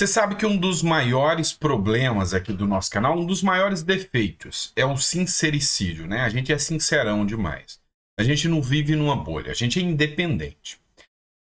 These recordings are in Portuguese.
Você sabe que um dos maiores problemas aqui do nosso canal, um dos maiores defeitos, é o sincericídio, né? A gente é sincerão demais. A gente não vive numa bolha, a gente é independente.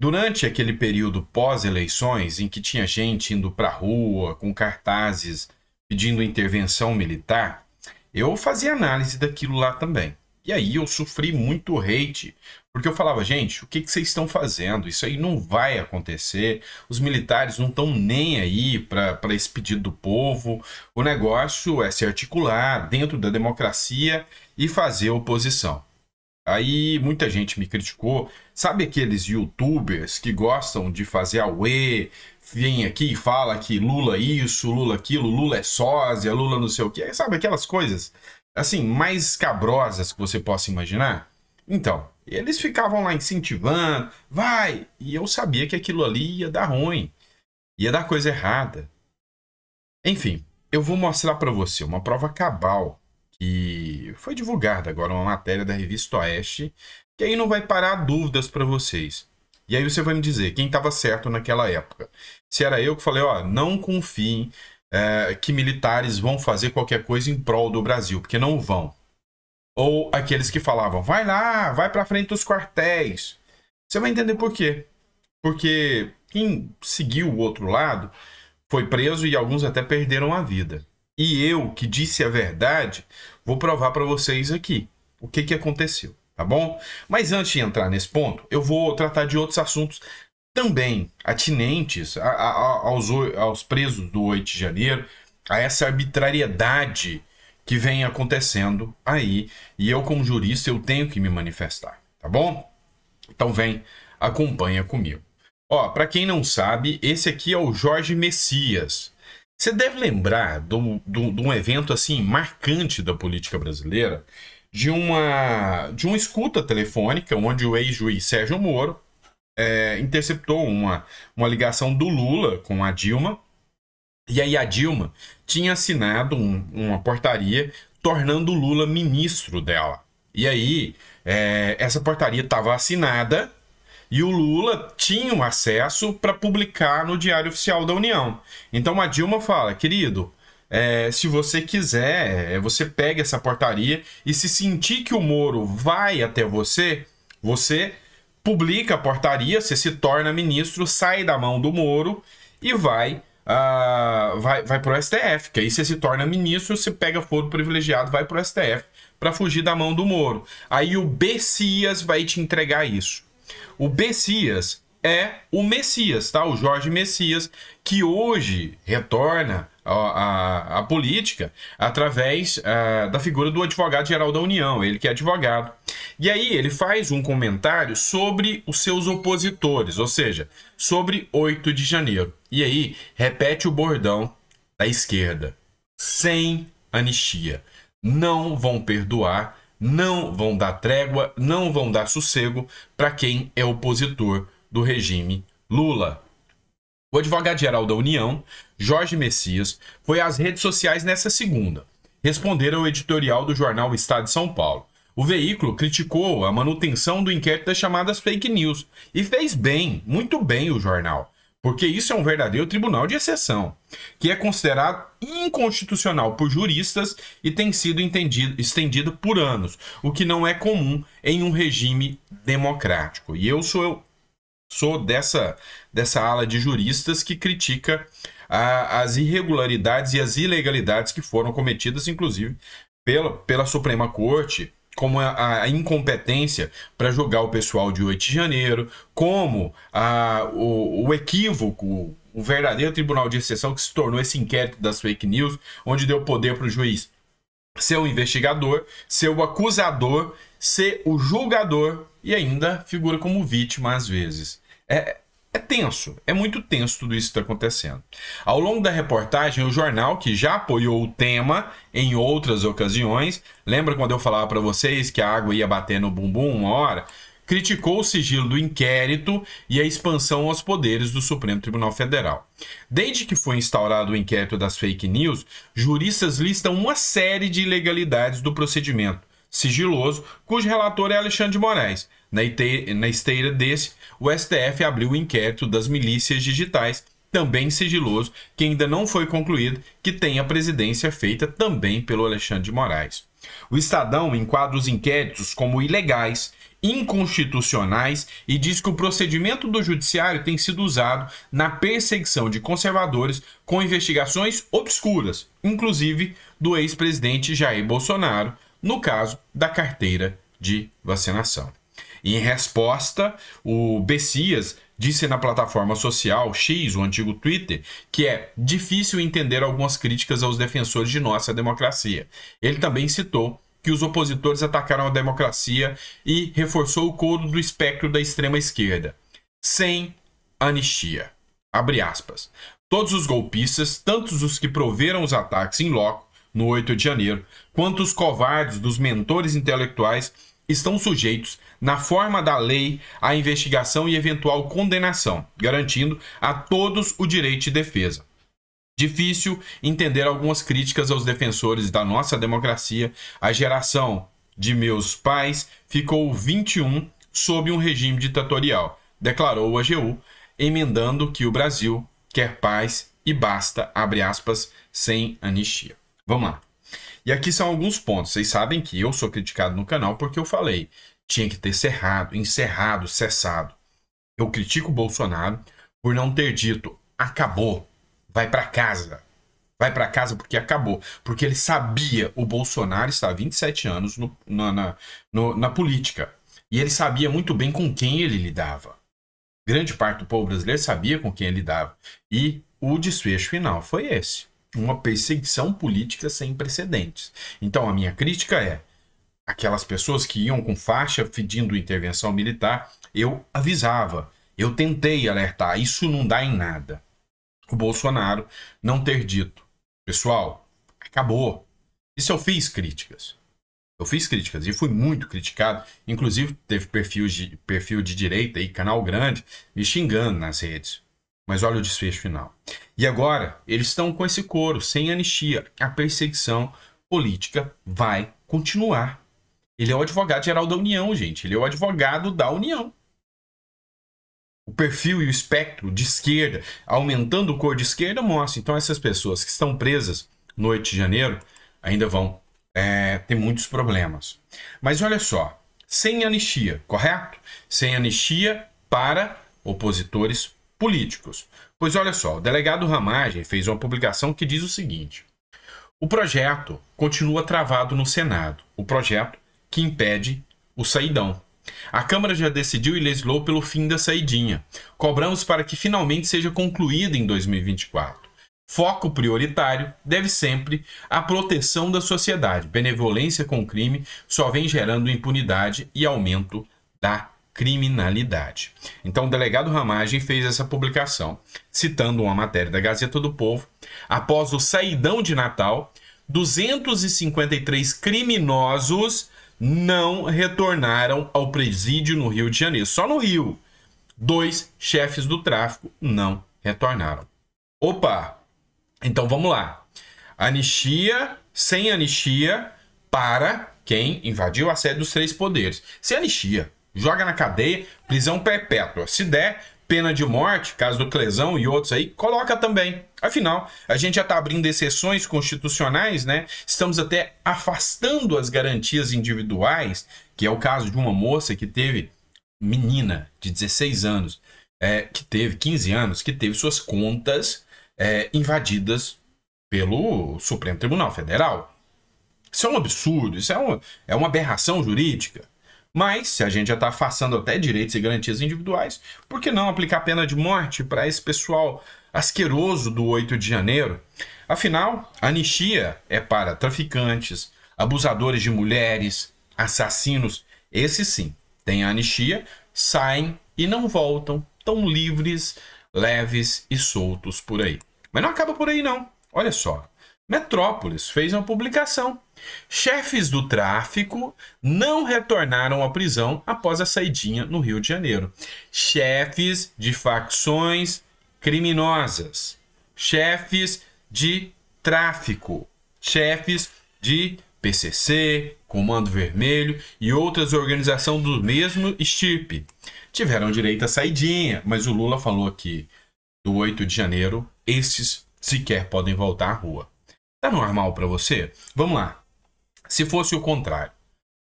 Durante aquele período pós-eleições, em que tinha gente indo para a rua com cartazes pedindo intervenção militar, eu fazia análise daquilo lá também. E aí eu sofri muito hate, porque eu falava, gente, o que, que vocês estão fazendo? Isso aí não vai acontecer. Os militares não estão nem aí para esse pedido do povo. O negócio é se articular dentro da democracia e fazer oposição. Aí muita gente me criticou. Sabe aqueles youtubers que gostam de fazer a UE, vem aqui e fala que Lula isso, Lula aquilo, Lula é sósia, Lula não sei o quê. Sabe aquelas coisas assim, mais escabrosas que você possa imaginar? Então, eles ficavam lá incentivando, vai, e eu sabia que aquilo ali ia dar ruim, ia dar coisa errada. Enfim, eu vou mostrar para você uma prova cabal que foi divulgada agora uma matéria da revista Oeste, que aí não vai parar dúvidas para vocês. E aí você vai me dizer quem estava certo naquela época. Se era eu que falei, ó, não confiem é, que militares vão fazer qualquer coisa em prol do Brasil, porque não vão. Ou aqueles que falavam, vai lá, vai para frente dos quartéis. Você vai entender por quê. Porque quem seguiu o outro lado foi preso e alguns até perderam a vida. E eu, que disse a verdade, vou provar para vocês aqui o que, que aconteceu, tá bom? Mas antes de entrar nesse ponto, eu vou tratar de outros assuntos também atinentes a, a, aos, aos presos do 8 de janeiro, a essa arbitrariedade que vem acontecendo aí. E eu, como jurista, eu tenho que me manifestar, tá bom? Então vem, acompanha comigo. Ó, para quem não sabe, esse aqui é o Jorge Messias. Você deve lembrar de um evento assim marcante da política brasileira, de uma de uma escuta telefônica onde o ex-juiz Sérgio Moro é, interceptou uma, uma ligação do Lula com a Dilma e aí a Dilma tinha assinado um, uma portaria tornando Lula ministro dela. E aí é, essa portaria estava assinada e o Lula tinha um acesso para publicar no Diário Oficial da União. Então a Dilma fala, querido, é, se você quiser, é, você pega essa portaria e se sentir que o Moro vai até você, você publica a portaria, você se torna ministro, sai da mão do Moro e vai uh, vai, vai para o STF, que aí você se torna ministro, você pega foro privilegiado, vai para o STF para fugir da mão do Moro. Aí o Bessias vai te entregar isso. O Bessias é o Messias, tá? O Jorge Messias, que hoje retorna à, à, política através uh, da figura do advogado-geral da União, ele que é advogado. E aí ele faz um comentário sobre os seus opositores, ou seja, sobre 8 de janeiro. E aí repete o bordão da esquerda: sem anistia. Não vão perdoar, não vão dar trégua, não vão dar sossego para quem é opositor do regime Lula. O advogado-geral da União, Jorge Messias, foi às redes sociais nesta segunda responder ao editorial do jornal Estado de São Paulo. O veículo criticou a manutenção do inquérito das chamadas fake news e fez bem, muito bem o jornal, porque isso é um verdadeiro tribunal de exceção, que é considerado inconstitucional por juristas e tem sido estendido por anos, o que não é comum em um regime democrático. E eu sou sou dessa, dessa ala de juristas que critica a, as irregularidades e as ilegalidades que foram cometidas, inclusive, pela, pela Suprema Corte, como a, a incompetência para julgar o pessoal de 8 de janeiro, como a, o, o equívoco, o verdadeiro tribunal de exceção que se tornou esse inquérito das fake news, onde deu poder para o juiz ser o investigador, ser o acusador, ser o julgador e ainda figura como vítima às vezes. É, é tenso, é muito tenso tudo isso que está acontecendo. Ao longo da reportagem, o jornal, que já apoiou o tema em outras ocasiões, lembra quando eu falava para vocês que a água ia bater no bumbum uma hora? Criticou o sigilo do inquérito e a expansão aos poderes do Supremo Tribunal Federal. Desde que foi instaurado o inquérito das fake news, juristas listam uma série de ilegalidades do procedimento sigiloso, cujo relator é Alexandre de Moraes. Na esteira desse, o STF abriu o inquérito das milícias digitais também sigiloso, que ainda não foi concluído, que tem a presidência feita também pelo Alexandre de Moraes. O Estadão enquadra os inquéritos como ilegais, inconstitucionais e diz que o procedimento do judiciário tem sido usado na perseguição de conservadores com investigações obscuras, inclusive do ex-presidente Jair Bolsonaro, no caso da carteira de vacinação. Em resposta, o Bessias disse na plataforma social X, o antigo Twitter, que é difícil entender algumas críticas aos defensores de nossa democracia. Ele também citou que os opositores atacaram a democracia e reforçou o coro do espectro da extrema esquerda. Sem anistia. Abre aspas. Todos os golpistas, tanto os que proveram os ataques em loco, no 8 de janeiro, quanto os covardes dos mentores intelectuais, estão sujeitos, na forma da lei, à investigação e eventual condenação, garantindo a todos o direito de defesa. Difícil entender algumas críticas aos defensores da nossa democracia. A geração de meus pais ficou 21 sob um regime ditatorial, declarou o AGU, emendando que o Brasil quer paz e basta, abre aspas, sem anistia. Vamos lá. E aqui são alguns pontos. Vocês sabem que eu sou criticado no canal porque eu falei. Tinha que ter cerrado, encerrado, cessado. Eu critico o Bolsonaro por não ter dito acabou, vai para casa. Vai para casa porque acabou. Porque ele sabia, o Bolsonaro está há 27 anos no, na, na, no, na política. E ele sabia muito bem com quem ele lidava. Grande parte do povo brasileiro sabia com quem ele lidava. E o desfecho final foi esse uma perseguição política sem precedentes. Então, a minha crítica é: aquelas pessoas que iam com faixa pedindo intervenção militar, eu avisava, eu tentei alertar, isso não dá em nada. O Bolsonaro não ter dito, pessoal, acabou. Isso eu fiz críticas. Eu fiz críticas e fui muito criticado. Inclusive, teve perfil de, perfil de direita e canal grande me xingando nas redes. Mas olha o desfecho final. E agora, eles estão com esse coro, sem anistia. A perseguição política vai continuar. Ele é o advogado-geral da União, gente. Ele é o advogado da União. O perfil e o espectro de esquerda, aumentando o cor de esquerda, mostra. Então, essas pessoas que estão presas no 8 de janeiro ainda vão é, ter muitos problemas. Mas olha só, sem anistia, correto? Sem anistia para opositores políticos. Pois olha só, o delegado Ramagem fez uma publicação que diz o seguinte: o projeto continua travado no Senado, o projeto que impede o saidão. A Câmara já decidiu e legislou pelo fim da saidinha. Cobramos para que finalmente seja concluída em 2024. Foco prioritário deve sempre a proteção da sociedade. Benevolência com o crime só vem gerando impunidade e aumento da criminalidade. Então, o delegado Ramagem fez essa publicação, citando uma matéria da Gazeta do Povo. Após o saidão de Natal, 253 criminosos não retornaram ao presídio no Rio de Janeiro. Só no Rio. Dois chefes do tráfico não retornaram. Opa! Então vamos lá. Anistia, sem anistia, para quem invadiu a sede dos três poderes. Sem anistia joga na cadeia, prisão perpétua. Se der, pena de morte, caso do Clesão e outros aí, coloca também. Afinal, a gente já está abrindo exceções constitucionais, né? Estamos até afastando as garantias individuais, que é o caso de uma moça que teve, menina de 16 anos, é, que teve 15 anos, que teve suas contas é, invadidas pelo Supremo Tribunal Federal. Isso é um absurdo, isso é uma, é uma aberração jurídica. Mas, se a gente já está afastando até direitos e garantias individuais, por que não aplicar pena de morte para esse pessoal asqueroso do 8 de janeiro? Afinal, a anistia é para traficantes, abusadores de mulheres, assassinos. Esses sim, têm anistia, saem e não voltam, tão livres, leves e soltos por aí. Mas não acaba por aí, não. Olha só. Metrópolis fez uma publicação. Chefes do tráfico não retornaram à prisão após a saidinha no Rio de Janeiro. Chefes de facções criminosas, chefes de tráfico, chefes de PCC, Comando Vermelho e outras organizações do mesmo estirpe tiveram direito à saidinha, mas o Lula falou que do 8 de janeiro, esses sequer podem voltar à rua. Tá normal para você? Vamos lá. Se fosse o contrário.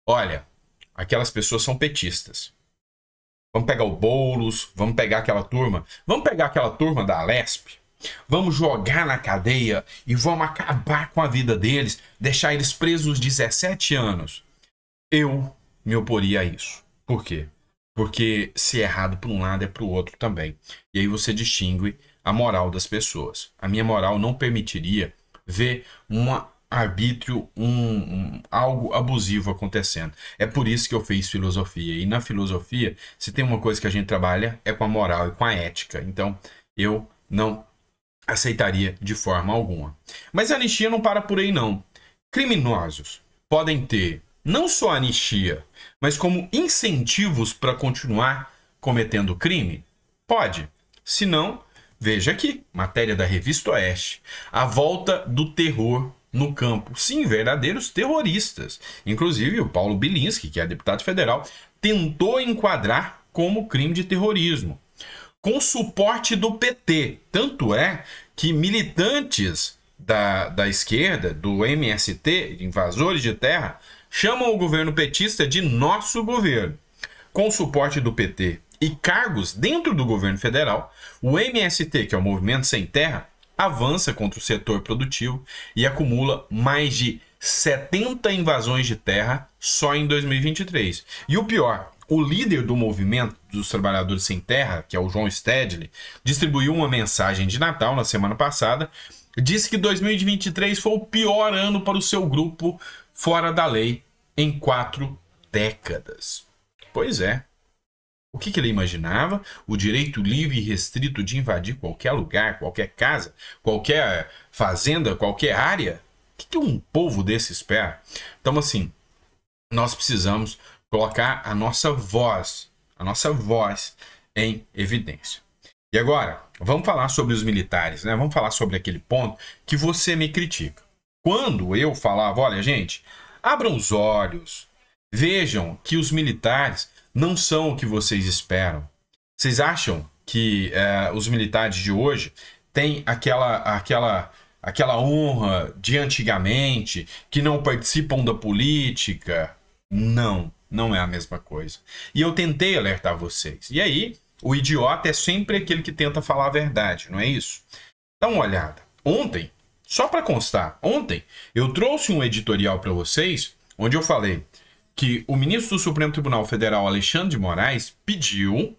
Olha, aquelas pessoas são petistas. Vamos pegar o Boulos, vamos pegar aquela turma, vamos pegar aquela turma da Alesp, vamos jogar na cadeia e vamos acabar com a vida deles, deixar eles presos 17 anos. Eu me oporia a isso. Por quê? Porque se é errado para um lado é para o outro também. E aí você distingue a moral das pessoas. A minha moral não permitiria ver um arbítrio, um, um, algo abusivo acontecendo. É por isso que eu fiz filosofia. E na filosofia, se tem uma coisa que a gente trabalha, é com a moral e com a ética. Então, eu não aceitaria de forma alguma. Mas a anistia não para por aí, não. Criminosos podem ter não só anistia, mas como incentivos para continuar cometendo crime? Pode. Se não, veja aqui, matéria da Revista Oeste. A volta do terror no campo. Sim, verdadeiros terroristas. Inclusive, o Paulo Bilinski, que é deputado federal, tentou enquadrar como crime de terrorismo. Com suporte do PT. Tanto é que militantes da, da esquerda, do MST, invasores de terra, chamam o governo petista de nosso governo. Com suporte do PT e cargos dentro do governo federal, o MST, que é o Movimento Sem Terra, avança contra o setor produtivo e acumula mais de 70 invasões de terra só em 2023. E o pior, o líder do movimento dos trabalhadores sem terra, que é o João Stedley, distribuiu uma mensagem de Natal na semana passada, disse que 2023 foi o pior ano para o seu grupo fora da lei em quatro décadas. Pois é. O que, que, ele imaginava? O direito livre e restrito de invadir qualquer lugar, qualquer casa, qualquer fazenda, qualquer área? O que, que um povo desse espera? Então, assim, nós precisamos colocar a nossa voz, a nossa voz em evidência. E agora, vamos falar sobre os militares, né? Vamos falar sobre aquele ponto que você me critica. Quando eu falava, olha, gente, Abram os olhos. Vejam que os militares não são o que vocês esperam. Vocês acham que é, os militares de hoje têm aquela, aquela, aquela honra de antigamente, que não participam da política? Não, não é a mesma coisa. E eu tentei alertar vocês. E aí, o idiota é sempre aquele que tenta falar a verdade, não é isso? Dá uma olhada. Ontem, só para constar, ontem eu trouxe um editorial para vocês onde eu falei que o ministro do Supremo Tribunal Federal, Alexandre de Moraes, pediu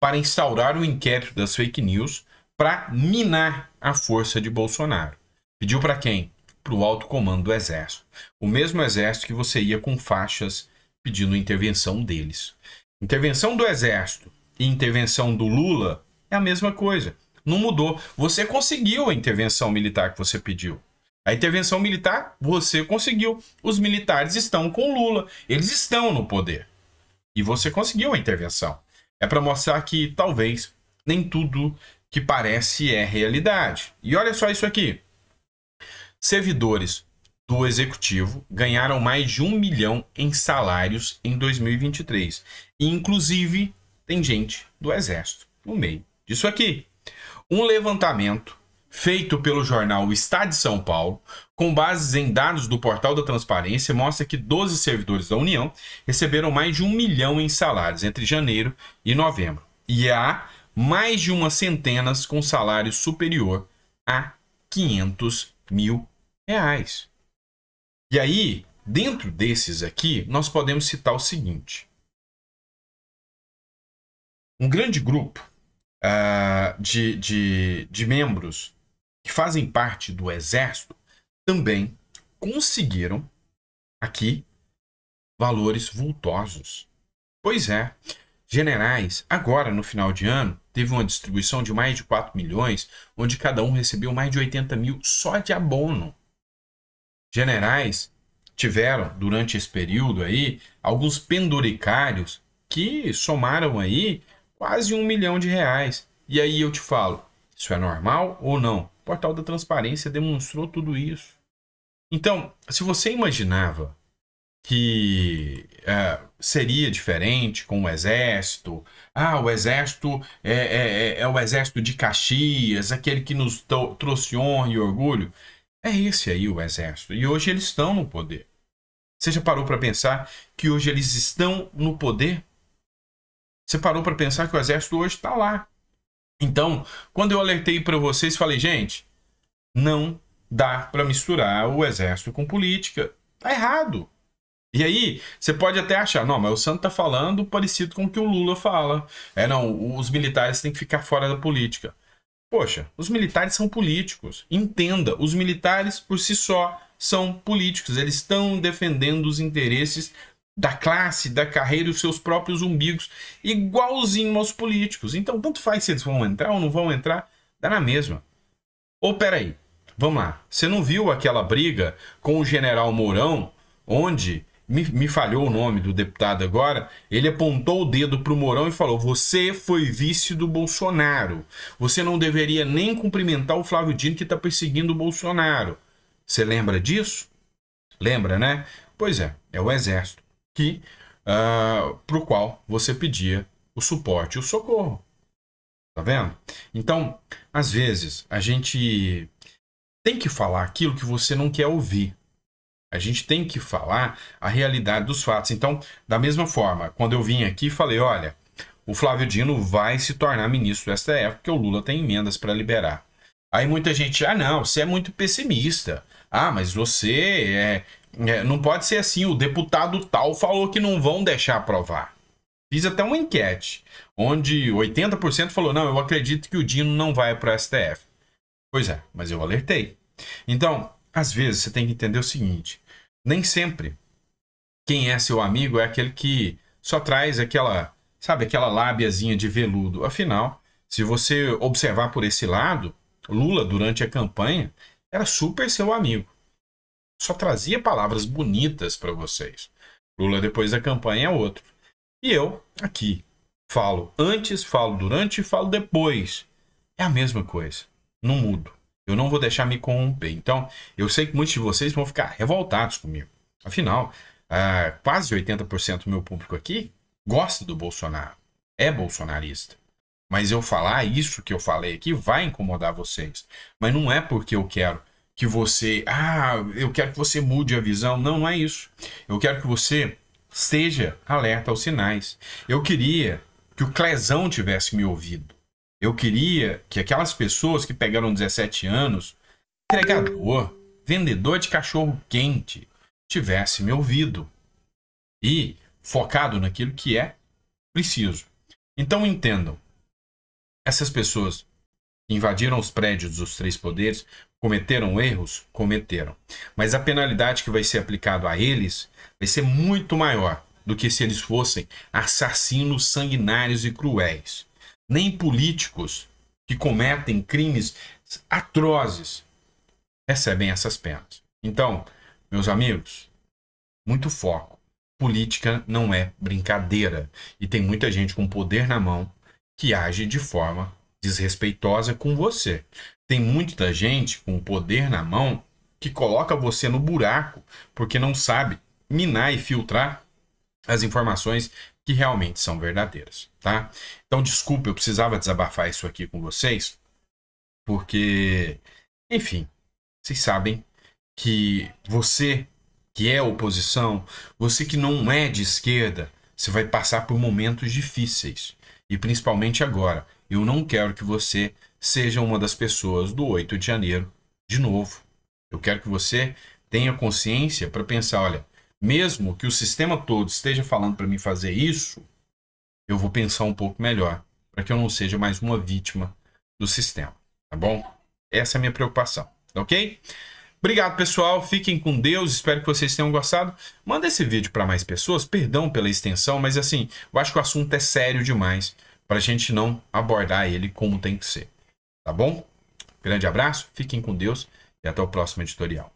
para instaurar o um inquérito das fake news para minar a força de Bolsonaro. Pediu para quem? Para o alto comando do Exército. O mesmo Exército que você ia com faixas pedindo intervenção deles. Intervenção do Exército e intervenção do Lula é a mesma coisa não mudou. Você conseguiu a intervenção militar que você pediu. A intervenção militar, você conseguiu. Os militares estão com Lula. Eles estão no poder. E você conseguiu a intervenção. É para mostrar que talvez nem tudo que parece é realidade. E olha só isso aqui. Servidores do executivo ganharam mais de um milhão em salários em 2023. E, inclusive, tem gente do exército no meio disso aqui. Um levantamento feito pelo jornal Estado de São Paulo, com bases em dados do portal da Transparência, mostra que 12 servidores da União receberam mais de um milhão em salários entre janeiro e novembro. E há mais de uma centena com salário superior a 500 mil reais. E aí, dentro desses aqui, nós podemos citar o seguinte: um grande grupo uh, de, de, de membros que fazem parte do exército também conseguiram aqui valores vultosos. Pois é, generais, agora no final de ano, teve uma distribuição de mais de 4 milhões, onde cada um recebeu mais de 80 mil só de abono. Generais tiveram, durante esse período aí, alguns penduricários que somaram aí quase um milhão de reais. E aí eu te falo, isso é normal ou não? Portal da transparência demonstrou tudo isso. Então, se você imaginava que é, seria diferente com o exército. Ah, o exército é, é, é, é o exército de Caxias, aquele que nos trouxe honra e orgulho. É esse aí o exército. E hoje eles estão no poder. Você já parou para pensar que hoje eles estão no poder? Você parou para pensar que o exército hoje está lá. Então, quando eu alertei para vocês, falei, gente, não dá para misturar o exército com política. Tá errado. E aí, você pode até achar, não, mas o Santo tá falando parecido com o que o Lula fala. É, não, os militares têm que ficar fora da política. Poxa, os militares são políticos. Entenda, os militares por si só são políticos. Eles estão defendendo os interesses da classe, da carreira os seus próprios umbigos, igualzinho aos políticos. Então, tanto faz se eles vão entrar ou não vão entrar, dá na mesma. Ou peraí, vamos lá. Você não viu aquela briga com o general Mourão, onde me, me, falhou o nome do deputado agora, ele apontou o dedo para o Mourão e falou: Você foi vice do Bolsonaro. Você não deveria nem cumprimentar o Flávio Dino que está perseguindo o Bolsonaro. Você lembra disso? Lembra, né? Pois é, é o Exército que uh, ah, para o qual você pedia o suporte e o socorro. Tá vendo? Então, às vezes, a gente tem que falar aquilo que você não quer ouvir. A gente tem que falar a realidade dos fatos. Então, da mesma forma, quando eu vim aqui, falei: olha, o Flávio Dino vai se tornar ministro do STF, porque o Lula tem emendas para liberar. Aí muita gente, ah, não, você é muito pessimista. Ah, mas você é, é, não pode ser assim, o deputado tal falou que não vão deixar aprovar. Fiz até uma enquete, onde 80% falou: não, eu acredito que o Dino não vai para o STF. Pois é, mas eu alertei. Então, às vezes você tem que entender o seguinte: nem sempre quem é seu amigo é aquele que só traz aquela, sabe, aquela lábiazinha de veludo. Afinal, se você observar por esse lado, Lula, durante a campanha, era super seu amigo só trazia palavras bonitas para vocês. Lula, depois da campanha, é outro. E eu, aqui, falo antes, falo durante e falo depois. É a mesma coisa. Não mudo. Eu não vou deixar me corromper. Então, eu sei que muitos de vocês vão ficar revoltados comigo. Afinal, uh, quase 80% do meu público aqui gosta do Bolsonaro. É bolsonarista. Mas eu falar isso que eu falei aqui vai incomodar vocês. Mas não é porque eu quero que você, ah, eu quero que você mude a visão. Não, não é isso. Eu quero que você esteja alerta aos sinais. Eu queria que o Clezão tivesse me ouvido. Eu queria que aquelas pessoas que pegaram 17 anos, entregador, vendedor de cachorro quente, tivesse me ouvido e focado naquilo que é preciso. Então entendam, essas pessoas invadiram os prédios dos três poderes, cometeram erros? Cometeram. Mas a penalidade que vai ser aplicada a eles vai ser muito maior do que se eles fossem assassinos sanguinários e cruéis. Nem políticos que cometem crimes atrozes recebem essas penas. Então, meus amigos, muito foco. Política não é brincadeira. E tem muita gente com poder na mão que age de forma desrespeitosa com você. Tem muita gente com poder na mão que coloca você no buraco porque não sabe minar e filtrar as informações que realmente são verdadeiras, tá? Então, desculpa, eu precisava desabafar isso aqui com vocês, porque, enfim, vocês sabem que você que é oposição, você que não é de esquerda, você vai passar por momentos difíceis. E principalmente agora, eu não quero que você seja uma das pessoas do 8 de janeiro de novo. Eu quero que você tenha consciência para pensar, olha, mesmo que o sistema todo esteja falando para mim fazer isso, eu vou pensar um pouco melhor, para que eu não seja mais uma vítima do sistema, tá bom? Essa é a minha preocupação, ok? Obrigado, pessoal. Fiquem com Deus. Espero que vocês tenham gostado. Manda esse vídeo para mais pessoas. Perdão pela extensão, mas assim, eu acho que o assunto é sério demais para a gente não abordar ele como tem que ser. Tá bom? Grande abraço, fiquem com Deus e até o próximo editorial.